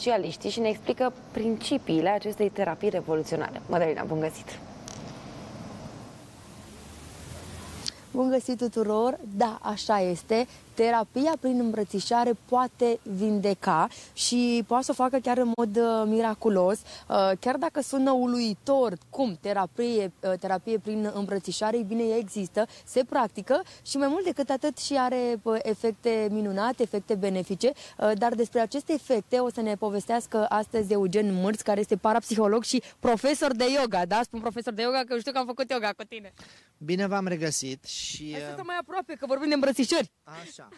specialiștii și ne explică principiile acestei terapii revoluționare. Mădălina, bun găsit! Bun găsit tuturor! Da, așa este terapia prin îmbrățișare poate vindeca și poate să o facă chiar în mod uh, miraculos, uh, chiar dacă sună uluitor cum terapie, uh, terapie prin îmbrățișare, bine, ea există, se practică și mai mult decât atât și are efecte minunate, efecte benefice, dar despre aceste efecte o să ne povestească astăzi Eugen Mârț, care este parapsiholog și profesor de yoga, da? Spun profesor de yoga că știu că am făcut yoga cu tine. Bine v-am regăsit și... Hai să mai aproape, că vorbim de îmbrățișări. Așa.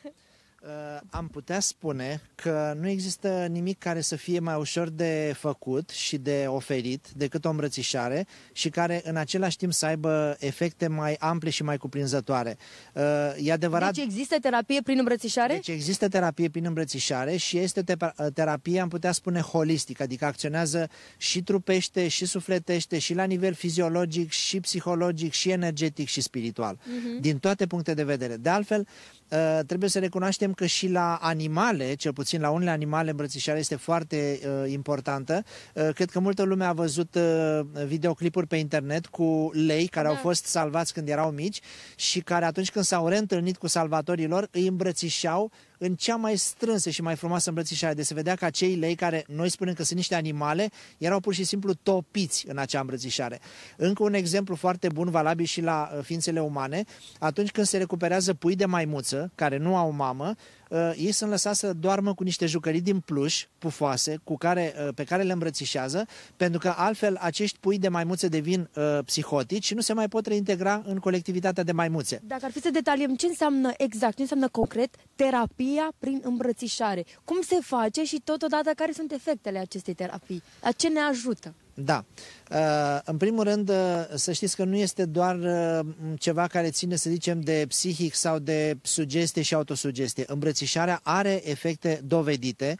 Uh, am putea spune că nu există nimic care să fie mai ușor de făcut și de oferit decât o îmbrățișare și care în același timp să aibă efecte mai ample și mai cuprinzătoare. Uh, e adevărat... Deci există terapie prin îmbrățișare? Deci există terapie prin îmbrățișare și este uh, terapie, am putea spune, holistic, adică acționează și trupește, și sufletește, și la nivel fiziologic, și psihologic, și energetic, și spiritual. Uh-huh. Din toate puncte de vedere. De altfel, Uh, trebuie să recunoaștem că și la animale, cel puțin la unele animale, îmbrățișarea este foarte uh, importantă. Uh, cred că multă lume a văzut uh, videoclipuri pe internet cu lei care da. au fost salvați când erau mici și care atunci când s-au reîntâlnit cu salvatorii lor îi îmbrățișau în cea mai strânsă și mai frumoasă îmbrățișare. De se vedea că acei lei care noi spunem că sunt niște animale, erau pur și simplu topiți în acea îmbrățișare. Încă un exemplu foarte bun, valabil și la uh, ființele umane, atunci când se recuperează pui de maimuță, care nu au mamă, uh, ei sunt lăsați să doarmă cu niște jucării din pluș, pufoase, cu care, uh, pe care le îmbrățișează, pentru că altfel acești pui de maimuțe devin uh, psihotici și nu se mai pot reintegra în colectivitatea de maimuțe. Dacă ar fi să detaliem ce înseamnă exact, ce înseamnă concret terapia prin îmbrățișare, cum se face și totodată care sunt efectele acestei terapii, la ce ne ajută? Da. Uh, în primul rând, uh, să știți că nu este doar uh, ceva care ține, să zicem, de psihic sau de sugestie și autosugestie. Îmbrățișarea are efecte dovedite,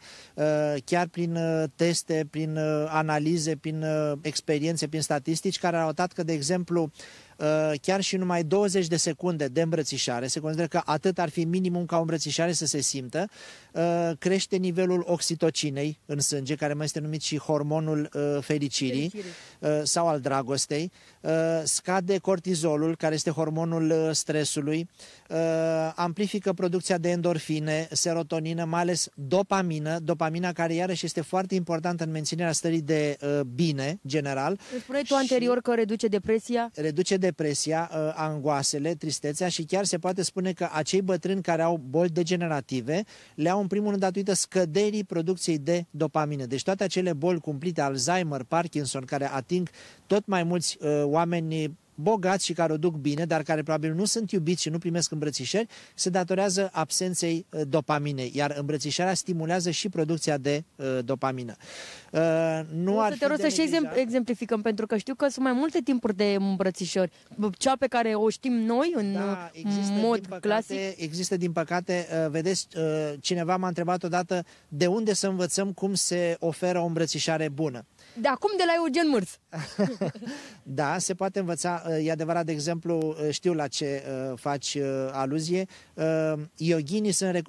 chiar prin teste, prin analize, prin experiențe, prin statistici, care au arătat că, de exemplu, chiar și numai 20 de secunde de îmbrățișare, se consideră că atât ar fi minimum ca o îmbrățișare să se simtă, crește nivelul oxitocinei în sânge, care mai este numit și hormonul fericirii. Fericire Uh, sau al dragostei, uh, scade cortizolul, care este hormonul uh, stresului, amplifică producția de endorfine, serotonină, mai ales dopamină, dopamina care iarăși este foarte importantă în menținerea stării de bine general. Spuneai tu anterior că reduce depresia? Reduce depresia, angoasele, tristețea și chiar se poate spune că acei bătrâni care au boli degenerative le au în primul rând datorită scăderii producției de dopamină. Deci toate acele boli cumplite, Alzheimer, Parkinson, care ating ating tot mai mulți uh, oameni bogați și care o duc bine, dar care probabil nu sunt iubiți și nu primesc îmbrățișări, se datorează absenței uh, dopaminei, iar îmbrățișarea stimulează și producția de uh, dopamină. Uh, nu o ar să te rog să și exemplificăm, pentru că știu că sunt mai multe timpuri de îmbrățișări. Cea pe care o știm noi în da, există, mod din păcate, clasic? Există, din păcate, uh, vedeți, uh, cineva m-a întrebat odată de unde să învățăm cum se oferă o îmbrățișare bună. De acum de la Eugen Mârț. da, se poate învăța. E adevărat, de exemplu, știu la ce uh, faci uh, aluzie. Uh, Yoginii sunt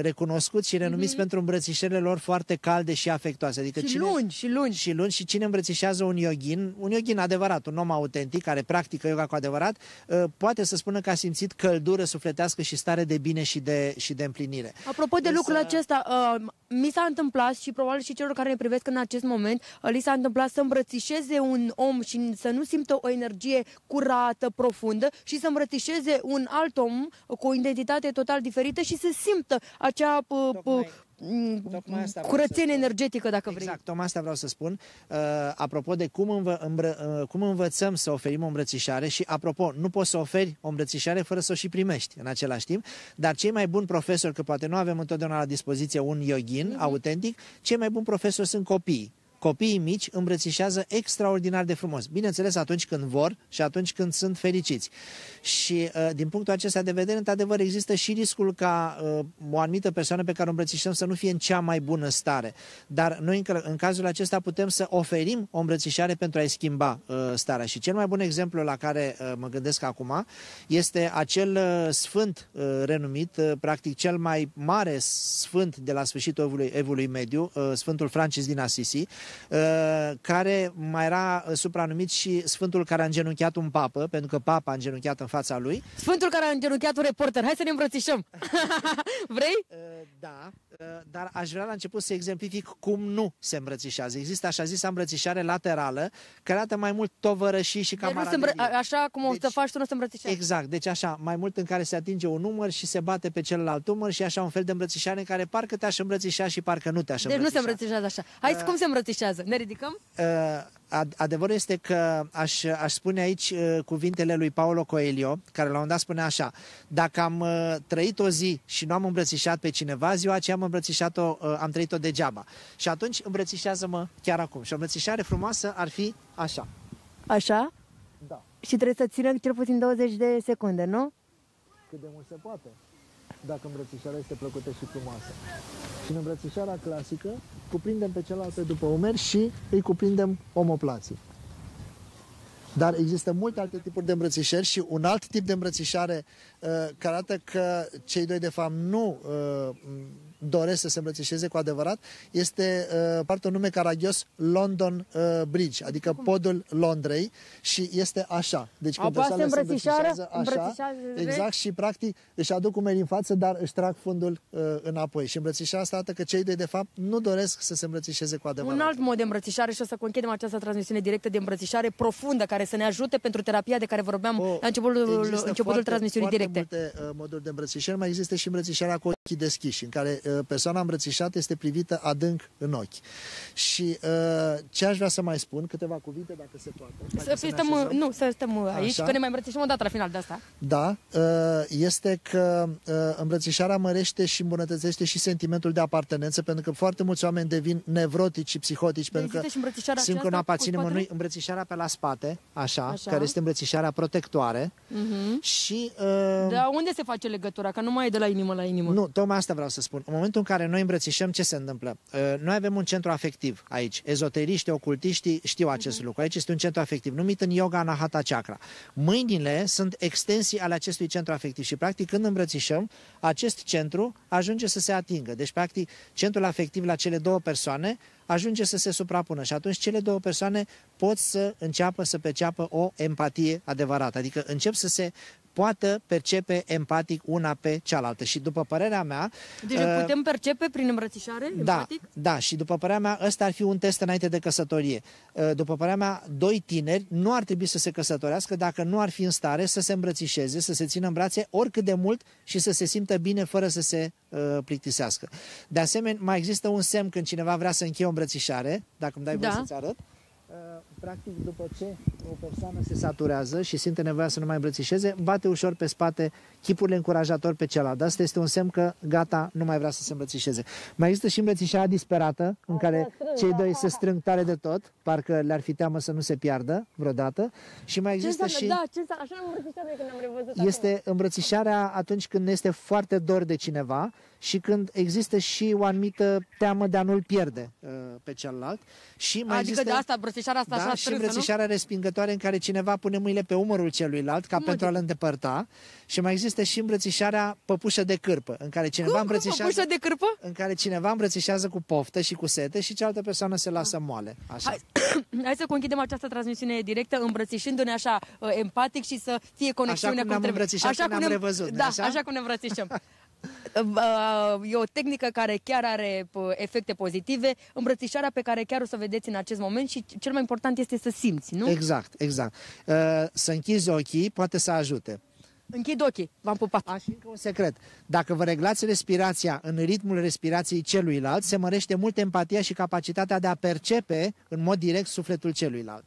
recunoscuți și renumiți mm-hmm. pentru îmbrățișările lor foarte calde și afectoase. Adică și cine, lungi, și lungi. Și lungi. Și cine îmbrățișează un yogin, un yogin adevărat, un om autentic, care practică yoga cu adevărat, poate să spună că a simțit căldură sufletească și stare de bine și de, și de împlinire. Apropo de Însă... lucrul acesta, uh, mi s-a întâmplat și probabil și celor care ne privesc în acest moment, uh, li s-a întâmplat să îmbrățișeze un om și să nu simtă o energie curată, profundă și să îmbrățișeze un alt om cu o identitate total diferită și să simtă acea uh, Tocmai curățenie energetică, dacă exact, vrei. Exact, tocmai asta vreau să spun. Uh, apropo de cum, învă, îmbră, uh, cum învățăm să oferim o îmbrățișare și, apropo, nu poți să oferi o îmbrățișare fără să o și primești în același timp, dar cei mai buni profesori, că poate nu avem întotdeauna la dispoziție un yogin mm-hmm. autentic, cei mai buni profesori sunt copiii copiii mici îmbrățișează extraordinar de frumos. Bineînțeles atunci când vor și atunci când sunt fericiți. Și uh, din punctul acesta de vedere, într-adevăr, există și riscul ca uh, o anumită persoană pe care o îmbrățișăm să nu fie în cea mai bună stare. Dar noi în, în cazul acesta putem să oferim o îmbrățișare pentru a-i schimba uh, starea. Și cel mai bun exemplu la care uh, mă gândesc acum este acel uh, sfânt uh, renumit, uh, practic cel mai mare sfânt de la sfârșitul evului, evului mediu, uh, Sfântul Francis din Assisi, uh, care mai era uh, supranumit și Sfântul care a îngenunchiat un papă, pentru că papa a îngenunchiat în fața lui. Sfântul care a îngenunchiat un reporter. Hai să ne îmbrățișăm. Vrei? Uh, Da, uh, dar aș vrea la început să exemplific cum nu se îmbrățișează. Există așa zisă îmbrățișare laterală, care arată mai mult tovărășii și Deci nu se camaraderie. îmbră... a- Așa cum o să Deci- faci tu, nu se îmbrățișează. Exact, deci așa, mai mult în care se atinge un număr și se bate pe celălalt număr și așa un fel de îmbrățișare în care parcă te-aș îmbrățișa și parcă nu te-aș Deci nu se îmbrățișa. îmbrățișează așa. Hai, cum se îmbrățișează? Ne ridicăm? Uh, ad- adevărul este că aș, aș spune aici uh, cuvintele lui Paulo Coelho, care la un dat spune așa, dacă am uh, trăit o zi și nu am îmbrățișat pe cineva, ziua aceea am îmbrățișat-o, uh, am trăit-o degeaba. Și atunci îmbrățișează-mă chiar acum. Și o îmbrățișare frumoasă ar fi așa. Așa? Da. Și trebuie să țină cel puțin 20 de secunde, nu? Cât de mult se poate, dacă îmbrățișarea este plăcută și frumoasă. Și în îmbrățișarea clasică, cuprindem pe celălalt pe după umeri și îi cuprindem omoplații. Dar există multe alte tipuri de îmbrățișări și un alt tip de îmbrățișare uh, care arată că cei doi de fapt nu uh, doresc să se îmbrățișeze cu adevărat este uh, poartă un nume caragios London uh, Bridge, adică podul Londrei și este așa. Deci când Apasă persoanele se îmbrățișarea, îmbrățișează așa, îmbrățișează, exact și practic își aduc umerii în față, dar își trag fundul uh, înapoi. Și îmbrățișarea asta arată că cei doi de fapt nu doresc să se îmbrățișeze cu adevărat. Un alt mod de îmbrățișare și o să conchidem această transmisiune directă de îmbrățișare profundă care să ne ajute pentru terapia de care vorbeam O, la începutul, există începutul foarte, transmisiunii foarte directe. multe uh, moduri de îmbrățișare, mai există și îmbrățișarea cu ochii deschiși, în care uh, persoana îmbrățișată este privită adânc în ochi. Și uh, ce aș vrea să mai spun, câteva cuvinte, dacă se poate. Să Dacă fii ne stăm, așezăm. nu, să stăm aici, Așa. că ne mai îmbrățișăm o dată la final de asta. Da, uh, este că uh, îmbrățișarea mărește și îmbunătățește și sentimentul de apartenență, pentru că foarte mulți oameni devin nevrotici și psihotici, pentru că există și îmbrățișarea simt că nu aceasta cu aparține spatele? mănui, îmbrățișarea pe la spate, așa, Așa. care este îmbrățișarea protectoare și... Uh, Dar unde se face legătura? Că nu mai e de la inimă la inimă. nu, tocmai asta vreau să spun. În momentul în care noi îmbrățișăm, ce se întâmplă? Uh, Noi avem un centru afectiv aici. Ezoteriștii, ocultiștii știu acest Mhm. lucru. Aici este un centru afectiv numit în yoga Anahata Chakra. Mâinile sunt extensii ale acestui centru afectiv și practic când îmbrățișăm, acest centru ajunge să se atingă. Deci practic centrul afectiv la cele două persoane ajunge să se suprapună și atunci cele două persoane pot să înceapă să perceapă o empatie adevărată. Adică încep să se poată percepe empatic una pe cealaltă. Și după părerea mea, Deci uh, uh, putem percepe prin îmbrățișare? da, empatic? da, și după părerea mea, ăsta ar fi un test înainte de căsătorie. Uh, După părerea mea, doi tineri nu ar trebui să se căsătorească dacă nu ar fi în stare să se îmbrățișeze, să se țină în brațe oricât de mult și să se simtă bine fără să se uh, plictisească. De asemenea, mai există un semn când cineva vrea să încheie o îmbrățișare, dacă îmi dai voie Da. să-ți arăt. Uh, Practic, după ce o persoană se saturează și simte nevoia să nu mai îmbrățișeze, bate ușor pe spate chipurile încurajator pe celălalt. Asta este un semn că gata, nu mai vrea să se îmbrățișeze. Mai există și îmbrățișarea disperată, în care cei doi se strâng tare de tot, parcă le-ar fi teamă să nu se piardă vreodată. Și mai Ce există înseamnă? și... Da, ce înseamnă? Așa am îmbrățișat noi când am revăzut Este îmbrățișarea atunci când ne este foarte dor de cineva și când există și o anumită teamă de a nu-l pierde uh, pe celălalt. Și mai Adică există... de asta, îmbrățișarea asta da, așa și strânsă, nu? îmbrățișarea respingătoare în care cineva pune mâinile pe umărul celuilalt ca Cum pentru adică? a-l îndepărta. Și mai există și îmbrățișarea păpușă de cârpă, în care cineva Cum, îmbrățișează... Păpușă de cârpă? în care cineva îmbrățișează cu poftă și cu sete și cealaltă persoană se lasă moale. Așa. Hai, hai să conchidem această transmisiune directă îmbrățișându-ne așa uh, empatic și să fie conexiunea cum ne-am trebuie. îmbrățișat când cum ne-am ne- revăzut, Da, așa? așa cum ne îmbrățișăm. Uh, E o tehnică care chiar are uh, efecte pozitive, îmbrățișarea pe care chiar o să vedeți în acest moment și cel mai important este să simți, nu? Exact, exact. Uh, Să închizi ochii poate să ajute. Închid ochii, v-am pupat. Aș încă un secret. Dacă vă reglați respirația în ritmul respirației celuilalt, se mărește mult empatia și capacitatea de a percepe în mod direct sufletul celuilalt.